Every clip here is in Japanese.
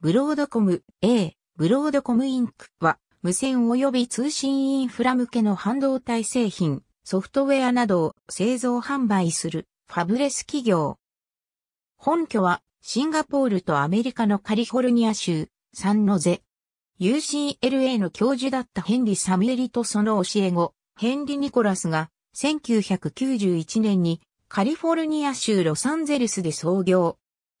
ブロードコム A、ブロードコムインクは、無線及び通信インフラ向けの半導体製品、ソフトウェアなどを製造販売するファブレス企業。本拠はシンガポールとアメリカのカリフォルニア州、サンノゼ。UCLA の教授だったヘンリー・サミュエリとその教え子、ヘンリー・ニコラスが1991年にカリフォルニア州ロサンゼルスで創業。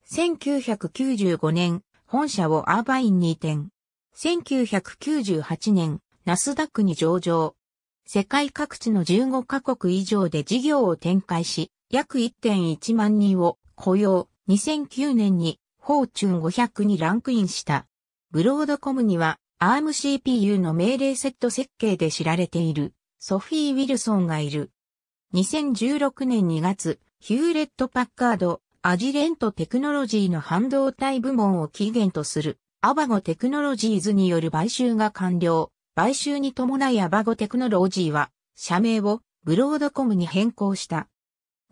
1995年、本社をアーバインに移転。1998年、ナスダックに上場。世界各地の15カ国以上で事業を展開し、約1.1万人を雇用。2009年にフォーチュン500にランクインした。ブロードコムには ARM CPU の命令セット設計で知られているソフィー・ウィルソンがいる。2016年2月、ヒューレット・パッカード、アジレントテクノロジーの半導体部門を起源とするアバゴテクノロジーズによる買収が完了。買収に伴いアバゴテクノロジーは社名をブロードコムに変更した。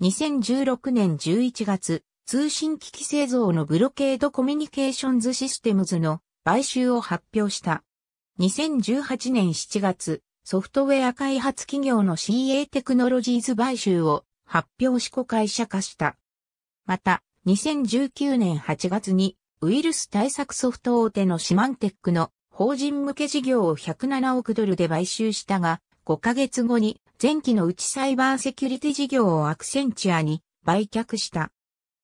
2016年11月、通信機器製造のブロケードコミュニケーションズシステムズの買収を発表した。2018年7月、ソフトウェア開発企業の CA テクノロジーズ買収を発表し公開社化した。また、2019年8月にウイルス対策ソフト大手のシマンテックの法人向け事業を107億ドルで買収したが、5ヶ月後に前期の内サイバーセキュリティ事業をアクセンチュアに売却した。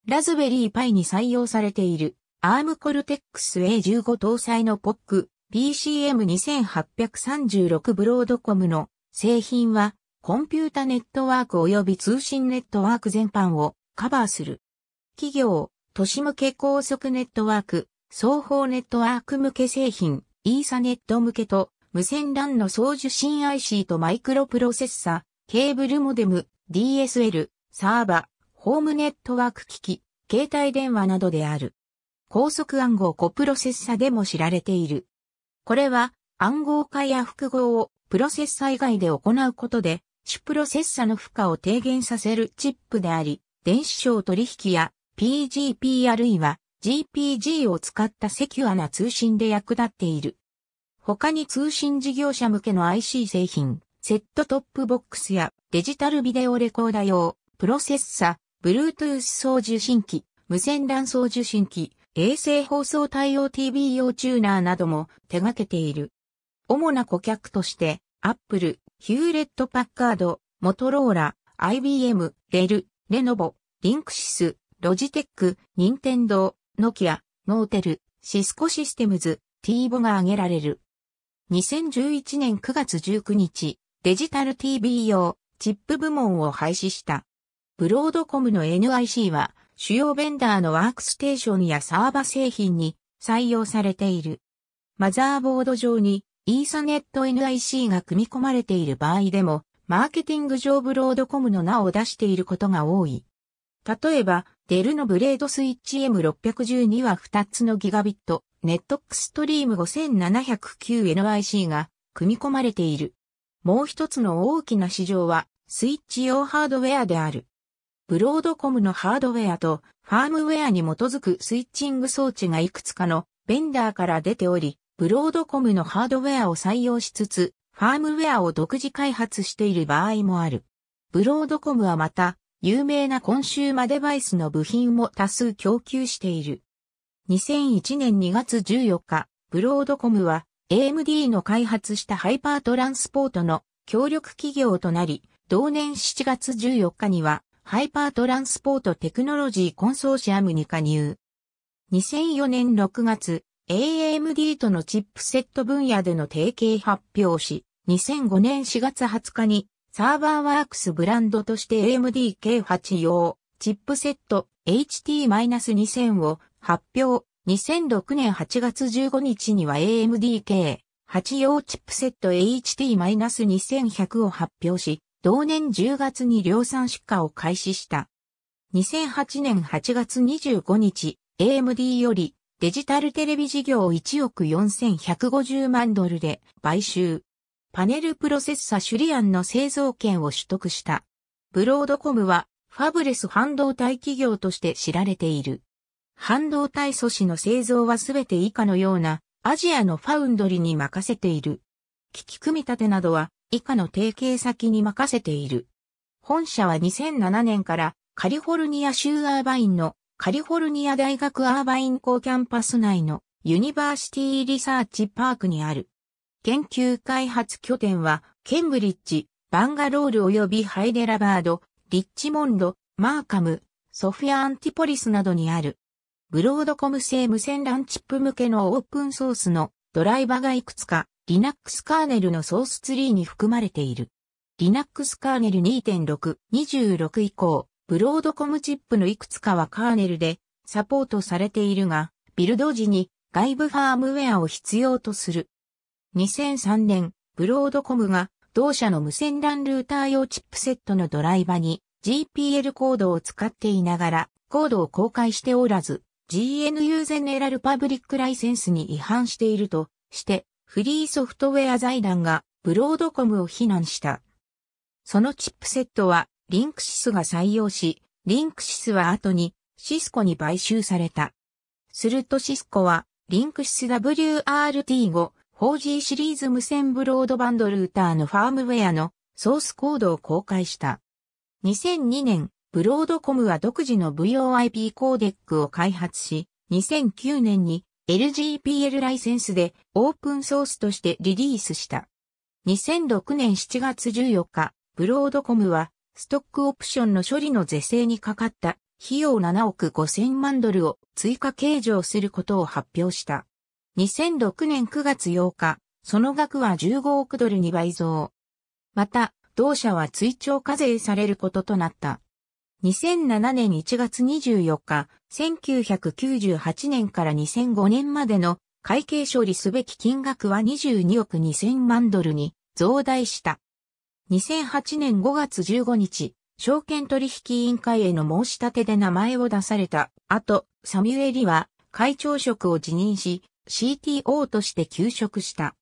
ラズベリーパイに採用されているアームコルテックス A15 搭載の POC BCM2836 ブロードコムの製品はコンピュータネットワーク及び通信ネットワーク全般をカバーする。企業、都市向け高速ネットワーク、双方ネットワーク向け製品、イーサネット向けと無線 LAN の送受信 IC とマイクロプロセッサ、ケーブルモデム、DSL、サーバ、ホームネットワーク機器、携帯電話などである。高速暗号コプロセッサでも知られている。これは暗号化や復号をプロセッサ以外で行うことで、主プロセッサの負荷を低減させるチップであり、電子商取引や PGP あるいは GPG を使ったセキュアな通信で役立っている。他に通信事業者向けの IC 製品、セットトップボックスやデジタルビデオレコーダ用、プロセッサ、Bluetooth 送受信機、無線 LAN 送受信機、衛星放送対応 TV 用チューナーなども手掛けている。主な顧客として、Apple、ヒューレット・パッカード、モトローラ、IBM、デル、レノボ、リンクシス、ロジテック、ニンテンドー、ノキア、ノーテル、シスコシステムズ、ティーボが挙げられる。2011年9月19日、デジタル TV 用、チップ部門を廃止した。ブロードコムの NIC は、主要ベンダーのワークステーションやサーバ製品に採用されている。マザーボード上にイーサネット NIC が組み込まれている場合でも、マーケティング上ブロードコムの名を出していることが多い。例えば、デルのブレードスイッチ M612 は2つのギガビット、ネットクストリーム 5709NIC が組み込まれている。もう一つの大きな市場は、スイッチ用ハードウェアである。ブロードコムのハードウェアとファームウェアに基づくスイッチング装置がいくつかのベンダーから出ており、ブロードコムのハードウェアを採用しつつ、ファームウェアを独自開発している場合もある。ブロードコムはまた、有名なコンシューマデバイスの部品も多数供給している。2001年2月14日、ブロードコムは AMD の開発したハイパートランスポートの協力企業となり、同年7月14日にはハイパートランスポートテクノロジーコンソーシアムに加入。2004年6月、AMD とのチップセット分野での提携発表し、2005年4月20日にサーバーワークスブランドとして AMD K8 用チップセット HT-2000 を発表。2006年8月15日には AMD K8 用チップセット HT-2100 を発表し、同年10月に量産出荷を開始した。2008年8月25日、AMD よりデジタルテレビ事業1億4150万ドルで買収。パネルプロセッサシュリアンの製造権を取得した。ブロードコムはファブレス半導体企業として知られている。半導体素子の製造はすべて以下のようなアジアのファウンドリに任せている。機器組み立てなどは以下の提携先に任せている。本社は2007年からカリフォルニア州アーバインのカリフォルニア大学アーバイン校キャンパス内のユニバーシティリサーチパークにある。研究開発拠点はケンブリッジ、バンガロール及びハイデラバード、リッチモンド、マーカム、ソフィア・アンティポリスなどにある。ブロードコム製無線 LAN チップ向けのオープンソースのドライバがいくつか Linux カーネルのソースツリーに含まれている。Linux カーネル2.6、26以降、ブロードコムチップのいくつかはカーネルでサポートされているが、ビルド時に外部ファームウェアを必要とする。2003年、ブロードコムが同社の無線 LAN ルーター用チップセットのドライバに GPL コードを使っていながらコードを公開しておらず、GNU ゼネラルパブリックライセンスに違反しているとして、フリーソフトウェア財団がブロードコムを非難した。そのチップセットはリンクシスが採用し、リンクシスは後にシスコに買収された。するとシスコはリンクシス WRT54G シリーズ無線ブロードバンドルーターのファームウェアのソースコードを公開した。2002年、ブロードコムは独自の VOIP コーデックを開発し、2009年に LGPL ライセンスでオープンソースとしてリリースした。2006年7月14日、ブロードコムはストックオプションの処理の是正にかかった費用7億5千万ドルを追加計上することを発表した。2006年9月8日、その額は15億ドルに倍増。また、同社は追徴課税されることとなった。2007年1月24日、1998年から2005年までの会計処理すべき金額は22億2000万ドルに増大した。2008年5月15日、証券取引委員会への申し立てで名前を出された後、サミュエリは会長職を辞任し、CTO として休職した。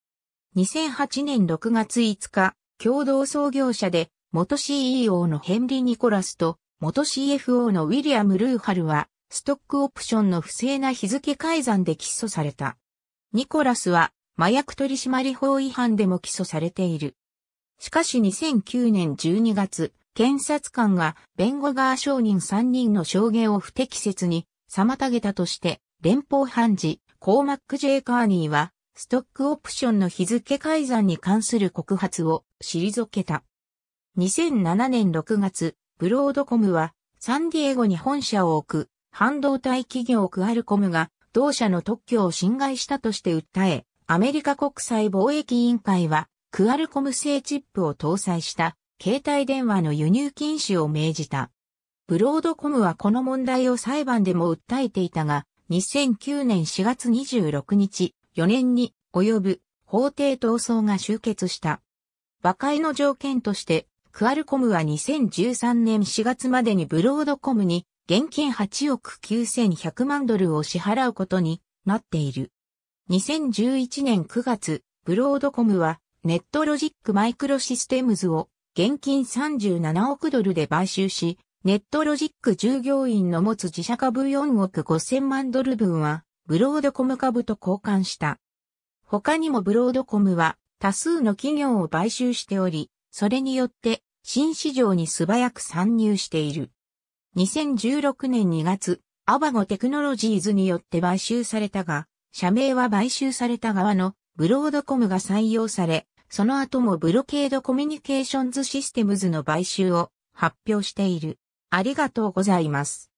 2008年6月5日、共同創業者で元 CEO のヘンリー・ニコラスと元 CFO のウィリアム・ルーハルは、ストックオプションの不正な日付改ざんで起訴された。ニコラスは、麻薬取締法違反でも起訴されている。しかし2009年12月、検察官が弁護側証人3人の証言を不適切に妨げたとして、連邦判事、コーマック・ジェイ・カーニーは、ストックオプションの日付改ざんに関する告発を退けた。2007年6月、ブロードコムはサンディエゴに本社を置く半導体企業クアルコムが同社の特許を侵害したとして訴え、アメリカ国際貿易委員会はクアルコム製チップを搭載した携帯電話の輸入禁止を命じた。ブロードコムはこの問題を裁判でも訴えていたが、2009年4月26日、4年に及ぶ法廷闘争が終結した。和解の条件としてクアルコムは2013年4月までにブロードコムに現金8億9100万ドルを支払うことになっている。2011年9月、ブロードコムはネットロジックマイクロシステムズを現金37億ドルで買収し、ネットロジック従業員の持つ自社株4億5000万ドル分はブロードコム株と交換した。他にもブロードコムは多数の企業を買収しており、それによって新市場に素早く参入している。2016年2月、アバゴテクノロジーズによって買収されたが、社名は買収された側のブロードコムが採用され、その後もブロケードコミュニケーションズシステムズの買収を発表している。ありがとうございます。